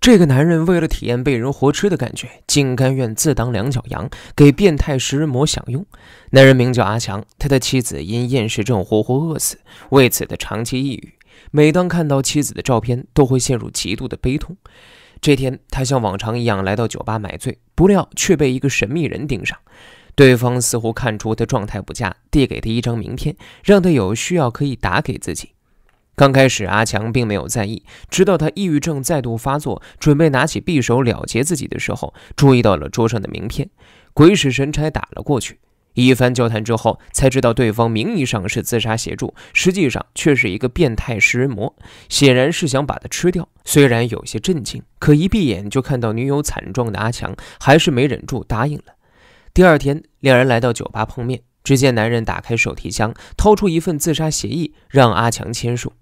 这个男人为了体验被人活吃的感觉，竟甘愿自当两脚羊，给变态食人魔享用。男人名叫阿强，他的妻子因厌食症活活饿死，为此他长期抑郁。每当看到妻子的照片，都会陷入极度的悲痛。这天，他像往常一样来到酒吧买醉，不料却被一个神秘人盯上。对方似乎看出他状态不佳，递给他一张名片，让他有需要可以打给自己。刚开始，阿强并没有在意，直到他抑郁症再度发作，准备拿起匕首了结自己的时候，注意到了桌上的名片，鬼使神差打了过去。一番交谈之后，才知道对方名义上是自杀协助，实际上却是一个变态食人魔，显然是想把他吃掉。虽然有些震惊，可一闭眼就看到女友惨状的阿强，还是没忍住答应了。第二天，两人来到酒吧碰面，只见男人打开手提箱，掏出一份自杀协议，让阿强签署。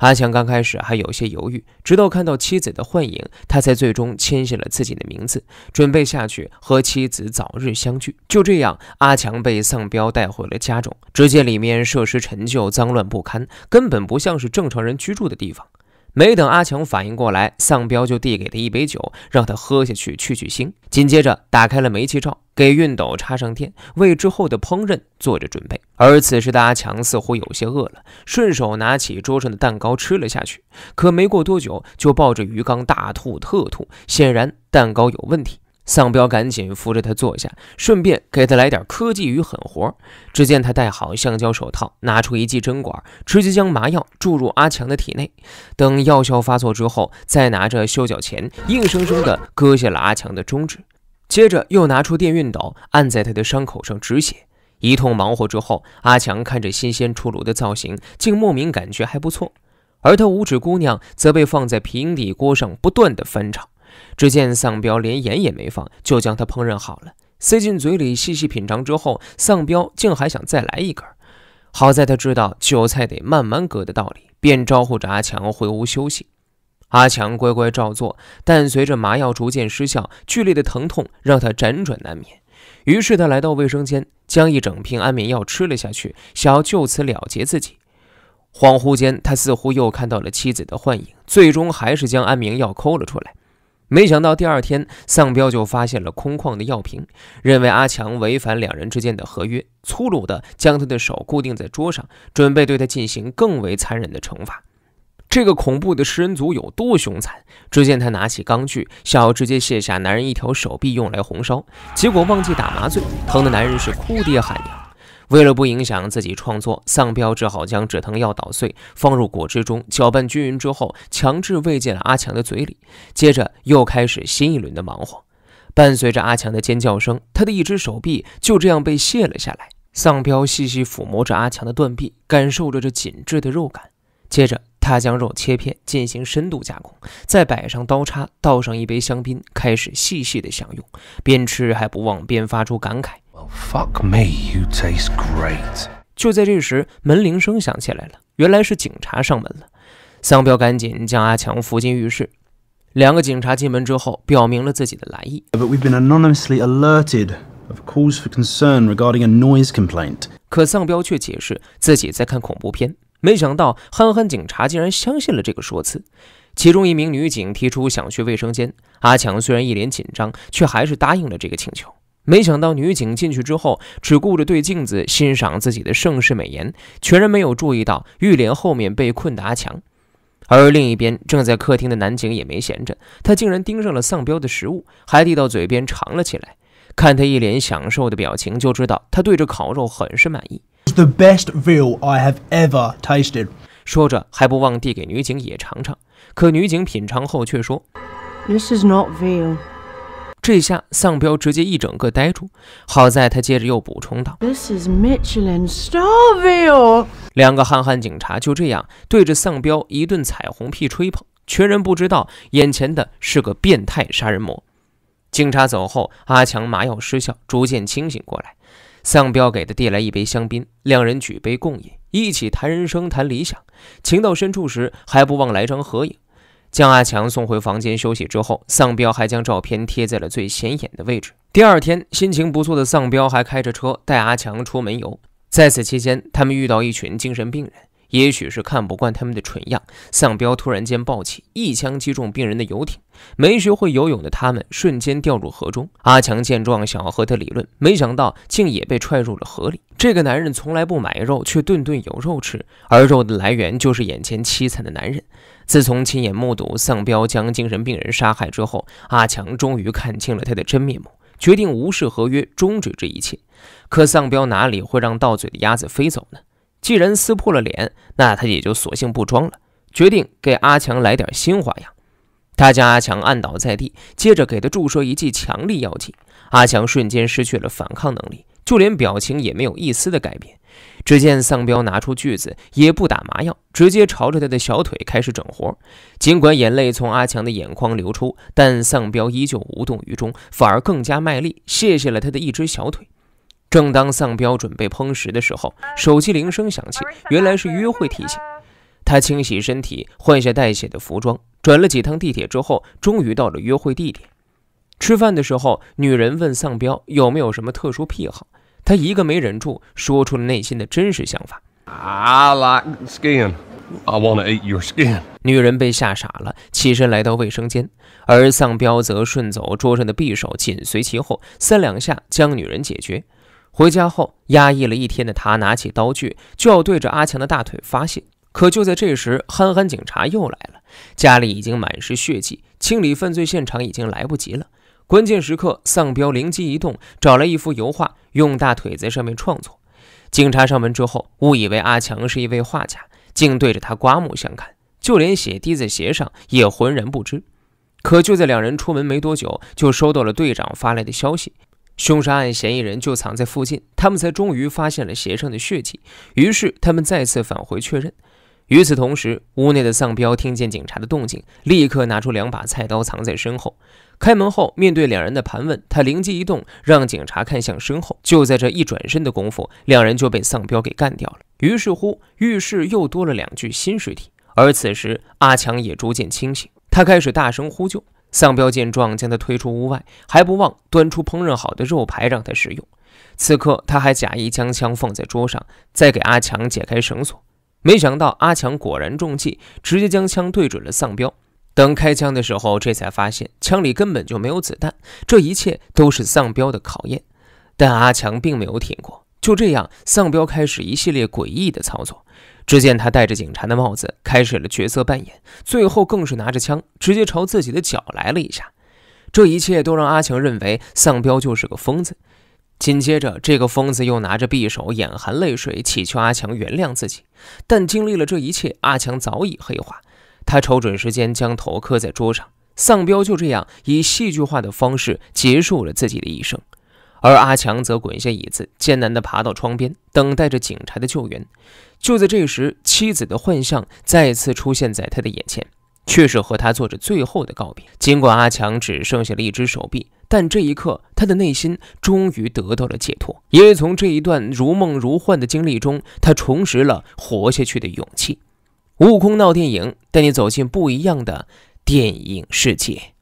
阿强刚开始还有些犹豫，直到看到妻子的幻影，他才最终签下了自己的名字，准备下去和妻子早日相聚。就这样，阿强被丧彪带回了家中，只见里面设施陈旧、脏乱不堪，根本不像是正常人居住的地方。没等阿强反应过来，丧彪就递给他一杯酒，让他喝下去去去腥。紧接着打开了煤气灶，给熨斗插上电，为之后的烹饪做着准备。而此时的阿强似乎有些饿了，顺手拿起桌上的蛋糕吃了下去。可没过多久，就抱着鱼缸大吐特吐，显然蛋糕有问题。丧彪赶紧扶着他坐下，顺便给他来点科技与狠活。只见他戴好橡胶手套，拿出一记针管，直接将麻药注入阿强的体内。等药效发作之后，再拿着修脚钳，硬生生地割下了阿强的中指。接着又拿出电熨斗，按在他的伤口上止血。一通忙活之后，阿强看着新鲜出炉的造型，竟莫名感觉还不错。而他五指姑娘则被放在平底锅上，不断的翻炒。只见丧彪连盐也没放，就将它烹饪好了，塞进嘴里细细品尝之后，丧彪竟还想再来一根。好在他知道韭菜得慢慢割的道理，便招呼着阿强回屋休息。阿强乖乖照做，但随着麻药逐渐失效，剧烈的疼痛让他辗转难眠。于是他来到卫生间，将一整瓶安眠药吃了下去，想要就此了结自己。恍惚间，他似乎又看到了妻子的幻影，最终还是将安眠药抠了出来。没想到第二天，丧彪就发现了空旷的药瓶，认为阿强违反两人之间的合约，粗鲁地将他的手固定在桌上，准备对他进行更为残忍的惩罚。这个恐怖的食人族有多凶残？只见他拿起钢锯，想要直接卸下男人一条手臂用来红烧，结果忘记打麻醉，疼的男人是哭爹喊娘。为了不影响自己创作，丧彪只好将止疼药捣碎，放入果汁中，搅拌均匀之后，强制喂进了阿强的嘴里。接着又开始新一轮的忙活。伴随着阿强的尖叫声，他的一只手臂就这样被卸了下来。丧彪细细抚摸着阿强的断臂，感受着这紧致的肉感。接着，他将肉切片进行深度加工，再摆上刀叉，倒上一杯香槟，开始细细的享用，边吃还不忘边发出感慨。Fuck me, you taste great。就在这时，门铃声响起来了，原来是警察上门了。桑彪赶紧将阿强扶进浴室。两个警察进门之后，表明了自己的来意。But we've been anonymously alerted of cause for concern regarding a noise complaint。可丧彪却解释自己在看恐怖片。没想到憨憨警察竟然相信了这个说辞。其中一名女警提出想去卫生间，阿强虽然一脸紧张，却还是答应了这个请求。没想到女警进去之后，只顾着对镜子欣赏自己的盛世美颜，全然没有注意到浴帘后面被困的阿强。而另一边正在客厅的男警也没闲着，他竟然盯上了丧彪的食物，还递到嘴边尝了起来。看他一脸享受的表情，就知道他对这烤肉很是满意。The best veal I have ever tasted。说着还不忘递给女警也尝尝。可女警品尝后却说：“This is not veal。”这下丧彪直接一整个呆住，好在他接着又补充道：“This is Michelin star veal。”两个憨憨警察就这样对着丧彪一顿彩虹屁吹捧，全然不知道眼前的是个变态杀人魔。警察走后，阿强麻药失效，逐渐清醒过来。丧彪给他递来一杯香槟，两人举杯共饮，一起谈人生、谈理想。情到深处时，还不忘来张合影。将阿强送回房间休息之后，丧彪还将照片贴在了最显眼的位置。第二天，心情不错的丧彪还开着车带阿强出门游。在此期间，他们遇到一群精神病人，也许是看不惯他们的蠢样，丧彪突然间暴起，一枪击中病人的游艇。没学会游泳的他们瞬间掉入河中。阿强见状，想要和他理论，没想到竟也被踹入了河里。这个男人从来不买肉，却顿顿有肉吃，而肉的来源就是眼前凄惨的男人。自从亲眼目睹丧彪将精神病人杀害之后，阿强终于看清了他的真面目，决定无视合约，终止这一切。可丧彪哪里会让到嘴的鸭子飞走呢？既然撕破了脸，那他也就索性不装了，决定给阿强来点新花样。他将阿强按倒在地，接着给他注射一剂强力药剂。阿强瞬间失去了反抗能力，就连表情也没有一丝的改变。只见丧彪拿出锯子，也不打麻药，直接朝着他的小腿开始整活。尽管眼泪从阿强的眼眶流出，但丧彪依旧无动于衷，反而更加卖力，卸下了他的一只小腿。正当丧彪准备烹食的时候，手机铃声响起，原来是约会提醒。他清洗身体，换下带血的服装，转了几趟地铁之后，终于到了约会地点。吃饭的时候，女人问丧彪有没有什么特殊癖好，他一个没忍住，说出了内心的真实想法：“I like skin. I want to eat your skin.” 女人被吓傻了，起身来到卫生间，而丧彪则顺走桌上的匕首，紧随其后，三两下将女人解决。回家后，压抑了一天的他拿起刀具就要对着阿强的大腿发泄，可就在这时，憨憨警察又来了。家里已经满是血迹，清理犯罪现场已经来不及了。关键时刻，丧彪灵机一动，找来一幅油画，用大腿在上面创作。警察上门之后，误以为阿强是一位画家，竟对着他刮目相看，就连血滴在鞋上也浑然不知。可就在两人出门没多久，就收到了队长发来的消息。凶杀案嫌疑人就藏在附近，他们才终于发现了鞋上的血迹。于是他们再次返回确认。与此同时，屋内的丧彪听见警察的动静，立刻拿出两把菜刀藏在身后。开门后，面对两人的盘问，他灵机一动，让警察看向身后。就在这一转身的功夫，两人就被丧彪给干掉了。于是乎，浴室又多了两具新尸体。而此时，阿强也逐渐清醒，他开始大声呼救。丧彪见状，将他推出屋外，还不忘端出烹饪好的肉排让他食用。此刻，他还假意将枪放在桌上，再给阿强解开绳索。没想到阿强果然中计，直接将枪对准了丧彪。等开枪的时候，这才发现枪里根本就没有子弹。这一切都是丧彪的考验，但阿强并没有挺过。就这样，丧彪开始一系列诡异的操作。只见他戴着警察的帽子，开始了角色扮演，最后更是拿着枪直接朝自己的脚来了一下。这一切都让阿强认为丧彪就是个疯子。紧接着，这个疯子又拿着匕首，眼含泪水，祈求阿强原谅自己。但经历了这一切，阿强早已黑化。他瞅准时间，将头磕在桌上。丧彪就这样以戏剧化的方式结束了自己的一生。而阿强则滚下椅子，艰难地爬到窗边，等待着警察的救援。就在这时，妻子的幻象再次出现在他的眼前，却是和他做着最后的告别。尽管阿强只剩下了一只手臂，但这一刻，他的内心终于得到了解脱，也从这一段如梦如幻的经历中，他重拾了活下去的勇气。悟空闹电影，带你走进不一样的电影世界。